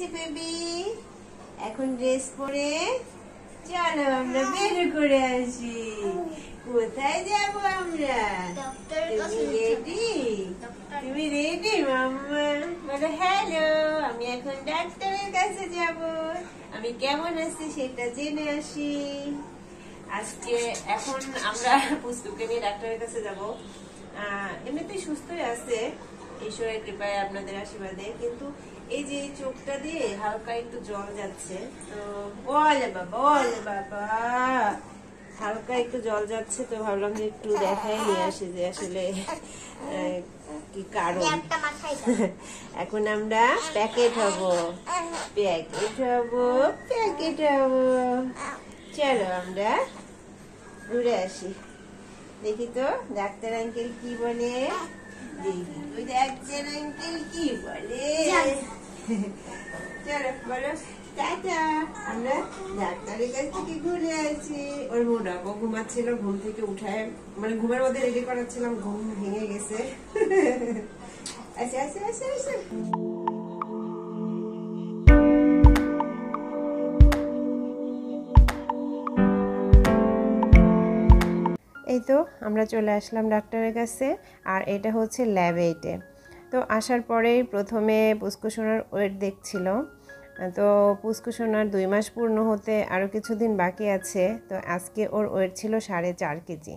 হয়েছে বেবি এখন ড্রেস পরে চলো আমরা বের করে আসি। কোথায় যাব আমরা? তুমি রেডি তুমি রেডি মাম্মা? বলো হ্যালো আমি এখন ডাক্তারের কাছে যাব। আমি কেমন আছি সেটা জেনে আসি। আজকে এখন আমরা পুস্তকে নিয়ে ডাক্তারের কাছে যাব। এমনিতে সুস্থই আছে। ঈশ্বরের কৃপায় আপনাদের আশীর্বাদে। কিন্তু এই যে চোখটা দিয়ে হালকা একটু জল যাচ্ছে তো বলে বাবা বলে বাবা। হালকা একটু জল যাচ্ছে তো ভাবলাম যে একটু দেখাই নিয়ে আসি যে আসলে কি কারণ। এখন আমরা প্যাকেট হব। প্যাকেট হব প্যাকেট হব। চলো আমরা ঘুরে আসি। দেখি তো ডাক্তার আঙ্কেল কি বলে? দেখি ওই ডাক্তার আঙ্কেল কি বলে। চলো, বলো। আমরা ডাক্তারের কাছ থেকে ঘুরে ঘুম থেকে উঠায় মানে ঘুমের মধ্যে রেডি করাচ্ছিলাম, ঘুম ভেঙে গেছে। আচ্ছা এই তো, আমরা চলে আসলাম ডাক্তারের কাছে, আর এটা হচ্ছে ল্যাব এইটে। তো আসার পরেই প্রথমে পুষ্কুসোনার ওয়েট দেখছিল। তো পুষ্কুসোনার দুই মাস পূর্ণ হতে আরও কিছুদিন বাকি আছে, তো আজকে ওর ওয়েট ছিল সাড়ে চার কেজি।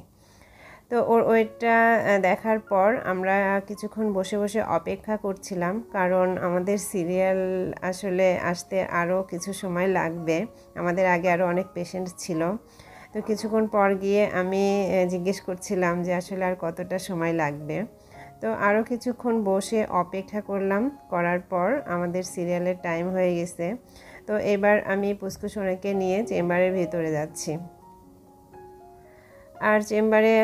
তো ওর ওয়েটটা দেখার পর আমরা কিছুক্ষণ বসে বসে অপেক্ষা করছিলাম, কারণ আমাদের সিরিয়াল আসলে আসতে আরও কিছু সময় লাগবে। আমাদের আগে আরও অনেক পেশেন্ট ছিল। তো কিছুক্ষণ পর গিয়ে আমি জিজ্ঞেস করছিলাম যে আসলে আর কতটা সময় লাগবে। তো আরও কিছুক্ষণ বসে অপেক্ষা করলাম, করার পর আমাদের সিরিয়ালের টাইম হয়ে গেছে। তো এবার আমি পুষ্কুসোনাকে নিয়ে চেম্বারের ভিতরে যাচ্ছি। আর চেম্বারে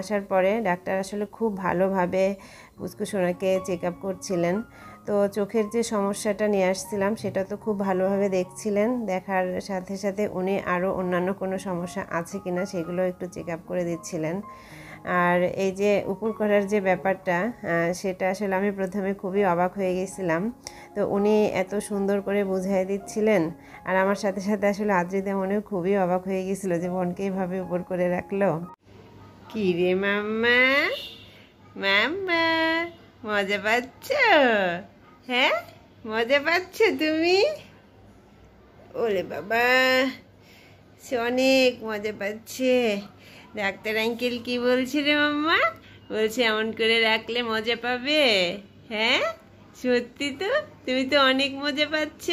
আসার পরে ডাক্তার আসলে খুব ভালোভাবে পুষ্কুসোনাকে চেক আপ করছিলেন। তো চোখের যে সমস্যাটা নিয়ে আসছিলাম, সেটা তো খুব ভালোভাবে দেখছিলেন। দেখার সাথে সাথে উনি আরও অন্যান্য কোনো সমস্যা আছে কিনা সেগুলো একটু চেক আপ করে দিচ্ছিলেন। আর এই যে উপর করার যে ব্যাপারটা সেটা আসলে আমি প্রথমে খুবই অবাক হয়ে গেছিলাম। তো উনি এত সুন্দর করে বুঝাই দিচ্ছিলেন আর আমার সাথে সাথে আসলে আদ্রিতা মনেও খুবই অবাক হয়ে গেছিল যে বোনকে এইভাবে উপর করে রাখল। কি রে মাম্মা? মাম্মা, মজা পাচ্ছ? হ্যাঁ মজা পাচ্ছ তুমি? ওরে বাবা, সে অনেক মজা পাচ্ছে। ডাক্তার আঙ্কেল কি বলছে রে মাম্মা? বলছে, এমন করে রাখলে মজা পাবে? হ্যাঁ? সত্যি তো? তুমি তো অনেক মজা পাচ্ছ।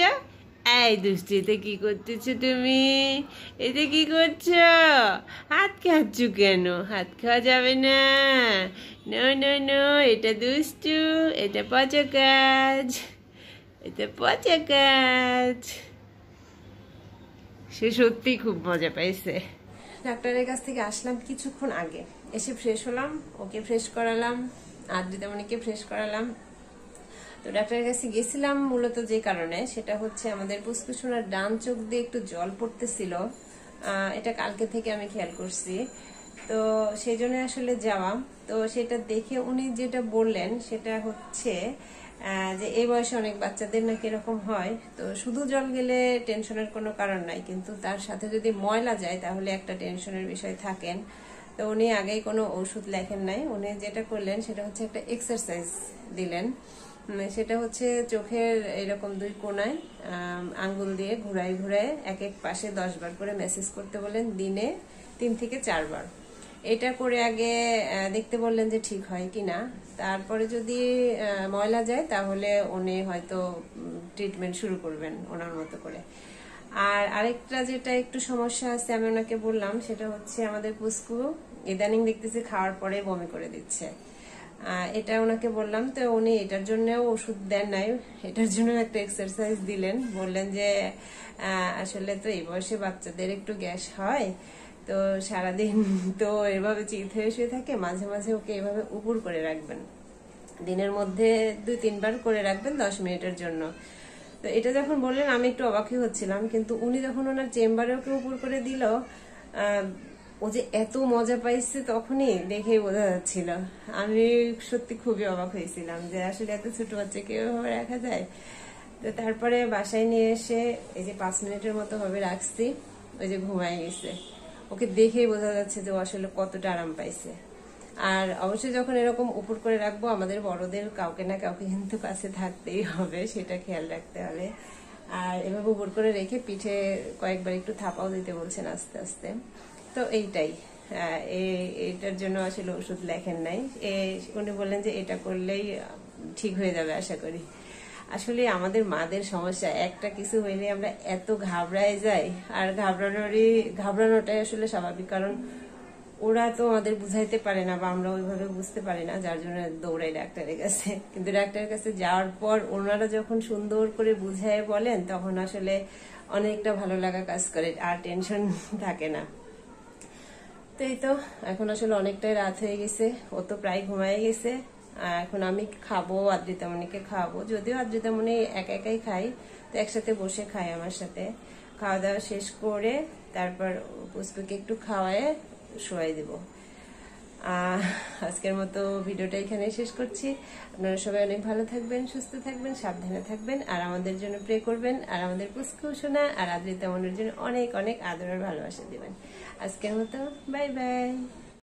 এই দুষ্টিতে কি করতেছো তুমি? এটা কি করছ? হাত খাচ্ছ কেন? হাত খাওয়া যাবে না। নো নো নো এটা দুষ্টু, এটা পচা কাজ। এটা পচা কাজ। সে সত্যি খুব মজা পাইছে। ডাক্তারের কাছ থেকে আসলাম কিছুক্ষণ আগে। এসে ফ্রেশ হলাম, ওকে ফ্রেশ করালাম আর দিদামণিকে ফ্রেশ করালাম। তো ডাক্তারের কাছে গেছিলাম মূলত যে কারণে, সেটা হচ্ছে আমাদের পুষ্কুসোনার ডান চোখ দিয়ে একটু জল পড়তেছিল। এটা কালকে থেকে আমি খেয়াল করছি। তো সেই জন্য আসলে যাওয়া। তো সেটা দেখে উনি যেটা বললেন, সেটা হচ্ছে যে এই বয়সে অনেক বাচ্চাদের নাকি এরকম হয়, তো শুধু জল গেলে টেনশনের কোনো কারণ নাই, কিন্তু তার সাথে যদি ময়লা যায় তাহলে একটা টেনশনের বিষয় থাকেন। তো উনি আগেই কোনো ওষুধ লেখেন নাই, উনি যেটা করলেন সেটা হচ্ছে একটা এক্সারসাইজ দিলেন। সেটা হচ্ছে চোখের এরকম দুই কোনায় আঙ্গুল দিয়ে ঘুরাই ঘুরাই এক এক পাশে দশ বার করে মেসেজ করতে বললেন দিনে তিন থেকে চারবার। এটা করে আগে দেখতে বললেন যে ঠিক হয় কি না। তারপরে যদি ময়লা যায়, তাহলে উনি হয়তো ট্রিটমেন্ট শুরু করবেন ওনার মতো করে। আর আরেকটা যেটা একটু সমস্যা আছে, আমি ওনাকে বললাম, সেটা হচ্ছে আমাদের পুস্কু ইদানিং দেখতেছি খাওয়ার পরে বমি করে দিচ্ছে। এটা ওনাকে বললাম, তো উনি এটার জন্যও ওষুধ দেন নাই, এটার জন্য একটা এক্সারসাইজ দিলেন। বললেন যে আসলে তো এই বয়সে বাচ্চাদের একটু গ্যাস হয় তো সারাদিন তো এভাবে চিত হয়ে শুয়ে থাকে, মাঝে মাঝে ওকে এভাবে উপর করে রাখবেন। দিনের মধ্যে দুই তিনবার করে রাখবেন দশ মিনিটের জন্য। তো এটা যখন বললেন, আমি একটু অবাকই হচ্ছিলাম, কিন্তু উনি যখন ওনার চেম্বারে ওকে উপর করে দিল ও যে এত মজা পাইছে তখনই দেখেই বোঝা যাচ্ছিল। আমি সত্যি খুবই অবাক হয়েছিলাম যে আসলে এত ছোট বাচ্চাকে এভাবে রাখা যায়। তো তারপরে বাসায় নিয়ে এসে এই যে পাঁচ মিনিটের মতো হবে রাখছি, ওই যে ঘুমায় গেছে। ওকে দেখেই বোঝা যাচ্ছে যে ও আসলে কতটা আরাম পাইছে। আর অবশ্যই যখন এরকম উপর করে রাখব, আমাদের বড়দের কাউকে না কাউকে কিন্তু কাছে থাকতেই হবে, সেটা খেয়াল রাখতে হবে। আর এভাবে উপর করে রেখে পিঠে কয়েকবার একটু থাপাও দিতে বলছেন আস্তে আস্তে। তো এইটাই। এইটার জন্য আসলে ওষুধ লেখেন নাই। উনি বললেন যে এটা করলেই ঠিক হয়ে যাবে, আশা করি। আসলে আমাদের মাদের সমস্যা, একটা কিছু হইলে আমরা এত ঘাবড়ায় যাই, আর ঘাবড়ানোরই, ঘাবড়ানোটাই আসলে স্বাভাবিক, কারণ ওরা তো আমাদের বুঝাইতে পারে না বা আমরা ওইভাবে বুঝতে পারি না, যার জন্য দৌড়াই ডাক্তারের কাছে। কিন্তু ডাক্তারের কাছে যাওয়ার পর ওনারা যখন সুন্দর করে বুঝায় বলেন, তখন আসলে অনেকটা ভালো লাগা কাজ করে, আর টেনশন থাকে না। তো এই তো, এখন আসলে অনেকটাই রাত হয়ে গেছে, ও তো প্রায় ঘুমায় গেছে। এখন আমি খাব, আদ্রিতামণিকে খাওয়াবো। যদিও আদ্রিতামণি একা একাই খাই তো একসাথে বসে খাই আমার সাথে। খাওয়া দাওয়া শেষ করে তারপর পুষ্পকে একটু খাওয়ায় শোয়াই দিব। আজকের মতো ভিডিওটা এখানে শেষ করছি। আপনারা সবাই অনেক ভালো থাকবেন, সুস্থ থাকবেন, সাবধানে থাকবেন, আর আমাদের জন্য প্রে করবেন, আর আমাদের পুষ্কু শোনা, আর আদ্রিতা মনের জন্য অনেক অনেক আদর আর ভালোবাসা দেবেন। আজকের মতো বাই বাই